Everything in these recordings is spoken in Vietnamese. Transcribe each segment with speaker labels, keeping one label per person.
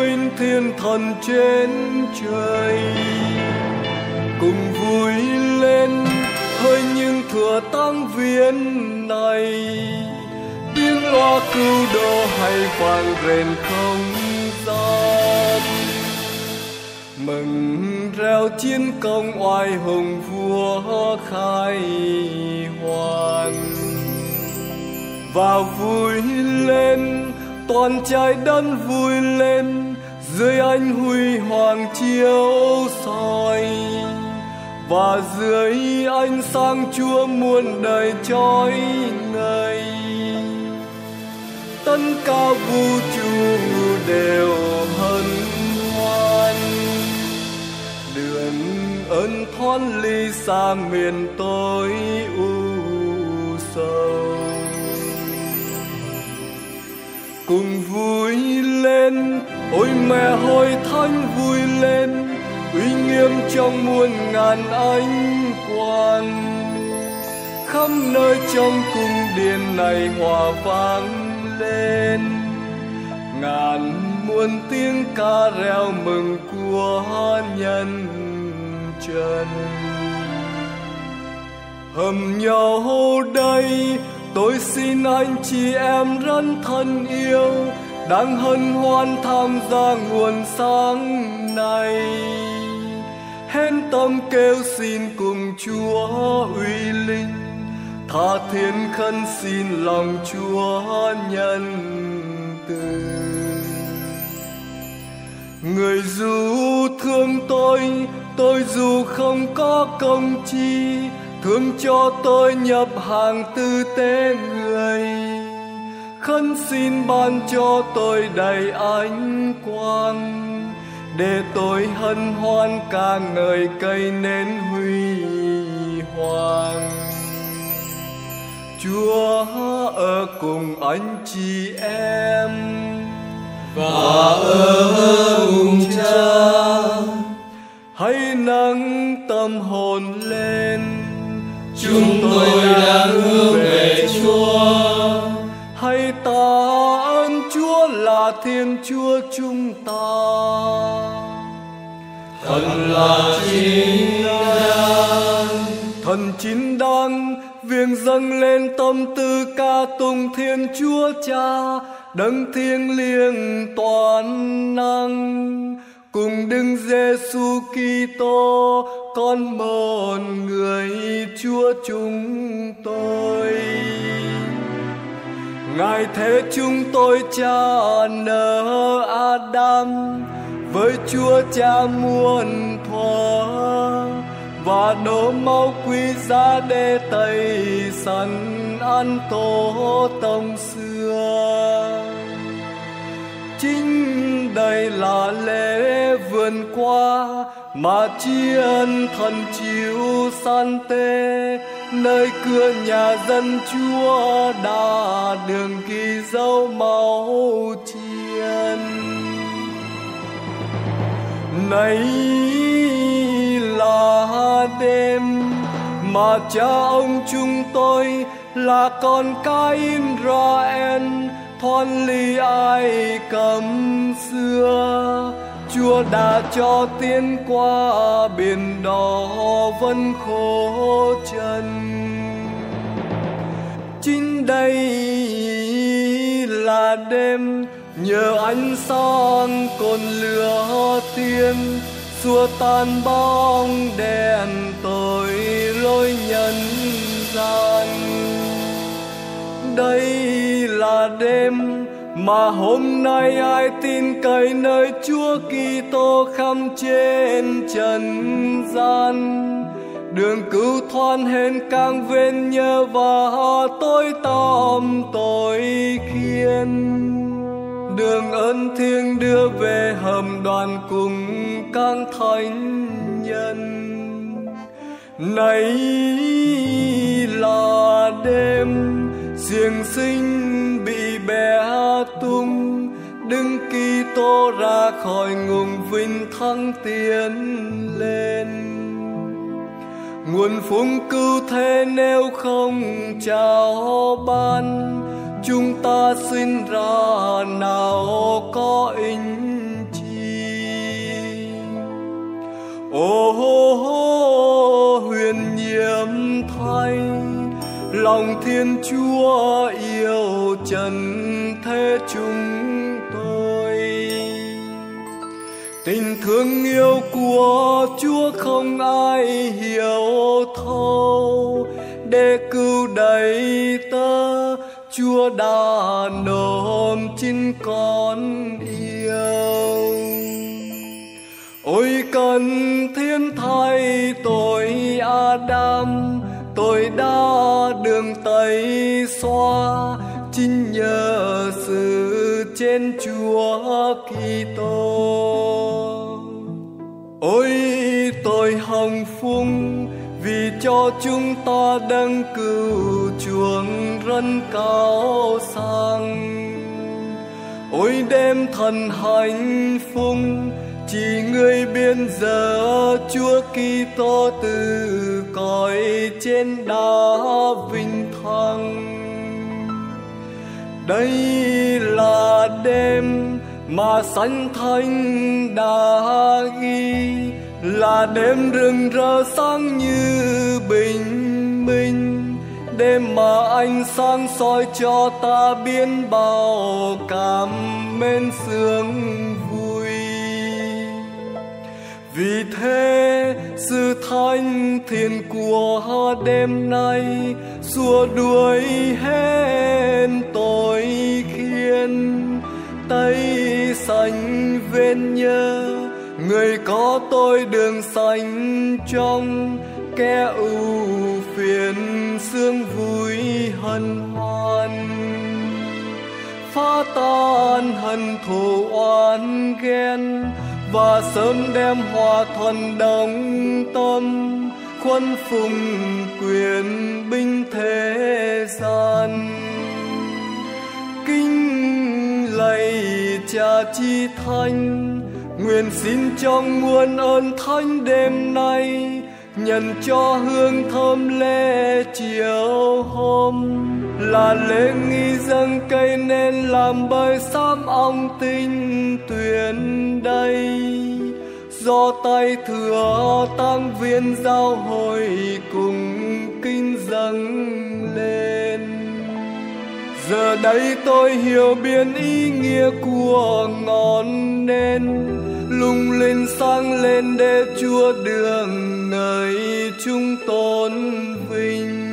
Speaker 1: binh thiên thần trên trời. Cùng vui lên, hơi những thừa tăng viên này. Tiếng loa cứu độ hay vang rền không gian. Mừng reo chiến công oai hùng vua khai hoàn và vui lên, toàn trái đất vui lên dưới anh huy hoàng chiếu soi và dưới ánh sáng chúa muôn đời trói ngời tất cả vũ trụ đều hân hoan đường ơn thoát ly xa miền tối u sầu. Ôi mẹ hồi thánh vui lên, uy nghiêm trong muôn ngàn ánh quan khắp nơi trong cung điện này hòa vang lên. Ngàn muôn tiếng ca reo mừng của nhân trần. Hầm nhau đây, tôi xin anh chị em rất thân yêu đang hân hoan tham gia nguồn sáng này. Hên tâm kêu xin cùng chúa uy linh. Tha thiên khấn xin lòng chúa nhân từ. Người dù thương tôi tôi dù không có công chi, thương cho tôi nhập hàng tư tế người khấn xin ban cho tôi đầy ánh quang, để tôi hân hoan ca ngợi cây nến huy hoàng. Chúa ở cùng anh chị em,
Speaker 2: và ở cùng cha.
Speaker 1: Hãy nâng tâm hồn lên,
Speaker 2: chúng tôi đang hướng về chúa.
Speaker 1: Là thiên chúa chúng ta.
Speaker 2: Thần là chính đáng
Speaker 1: thần chính đáng viếng dâng lên tâm tư ca tùng thiên chúa cha đấng thiêng liêng toàn năng. Cùng đứng Giêsu Kitô con một người Chúa chúng tôi Ngài thế chúng tôi cha nở Adam, với Chúa cha muôn thuở, và đổ máu quý giá để tẩy sẵn ăn tổ tông xưa. Chính đây là lễ vườn qua mà tri ân thần chiếu san tê nơi cửa nhà dân chúa đã đường ghi dấu máu chiên. Nay là đêm mà cha ông chúng tôi là con cái Israel, thoát ly ai cấm xưa. Chúa đã cho tiến qua biển đỏ vẫn khổ chân. Chính đây là đêm, nhờ ánh sáng cồn lửa tiên xua tan bóng đèn tội lối nhân gian. Đây là đêm mà hôm nay ai tin cậy nơi Chúa Kitô khăm trên trần gian? Đường cứu thoát hết càng ven nhờ và tôi tâm tội khiên. Đường ơn thiêng đưa về hầm đoàn cùng các thánh nhân. Này là đêm riêng sinh cung đứng kỳ tô ra khỏi nguồn vinh thăng tiến lên. Nguồn phúng cứu thế nếu không chào ban, chúng ta xin ra nào có ích chi? Ô huyền nhiệm thay lòng thiên chúa yêu trần thế chúng tôi. Tình thương yêu của chúa không ai hiểu thấu. Để cứu đầy tớ, chúa đã nộm chính con yêu. Ôi cần thiên thay tội adam tôi đã phương tây xoa, chính nhờ sự trên chúa kitô. Ôi, tôi hồng phúc vì cho chúng ta đang cứu chuộng rân cao sang. Ôi, đêm thần hạnh phúc chỉ người biên giờ Chúa Kitô từ cõi trên đá vinh thăng. Đây là đêm mà sanh thánh đã ghi, là đêm rừng rỡ sáng như bình minh. Đêm mà anh sáng soi cho ta biến bao cảm mến sương vì thế, sự thánh thiện của đêm nay, xua đuổi hết tội khiên. Tay xanh ven nhớ người có tôi đường xanh trong, kẻ ưu phiền sương vui hân hoan. Phá tan hận thù oan ghen và sớm đem hòa thuận đồng tâm, khuân phùng quyền binh thế gian. Kinh lạy cha chi thanh nguyện xin trong muôn ơn thánh đêm nay, nhận cho hương thơm lễ chiều hôm là lễ nghi dâng cây nên làm bởi sám ong tinh tuyển đây. Do tay thừa tăng viên giao hội cùng kinh dâng lên. Giờ đây tôi hiểu biến ý nghĩa của ngọn nến, lung linh sang lên để chúa đường nơi chúng tôn vinh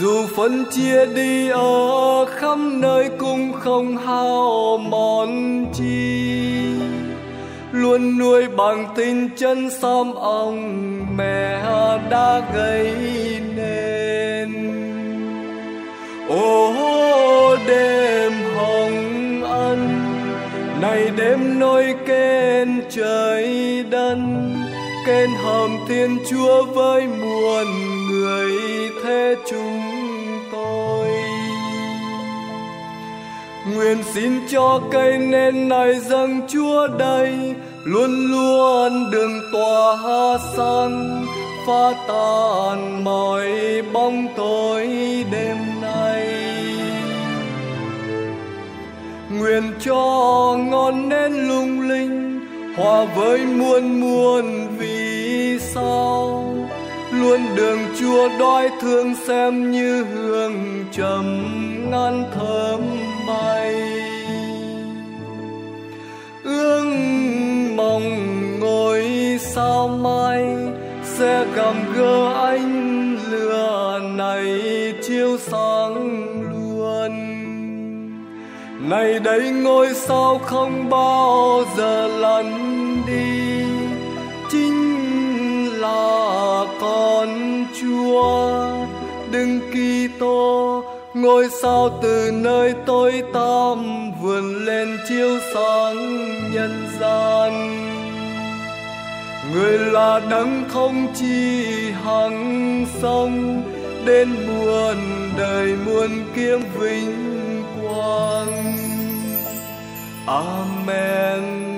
Speaker 1: dù phân chia đi ở khắp nơi cũng không hao mòn chi. Luôn nuôi bằng tình chân xóm ông mẹ đã gây nên. Ô, đêm hồng ân, này đêm nối kên trời đất, kên hồng thiên chúa với muôn người chúng tôi. Nguyện xin cho cây nên này dâng chúa đây, luôn luôn đường tỏa san phá tan mọi bóng tối đêm nay. Nguyện cho ngọn nến lung linh, hòa với muôn muôn vì sao? Luôn đường chúa đói thương xem như hương trầm ngăn thơm bay. Ước mong ngồi sao mai sẽ gặp gỡ anh lửa này chiếu sáng luôn. Này đây ngôi sao không bao giờ lăn đi. Chúa đừng kỳ tô ngôi sao từ nơi tối tăm vươn lên chiếu sáng nhân gian. Người là đấng không chi hằng sông, đến muôn đời muôn kiếp vinh quang. Amen.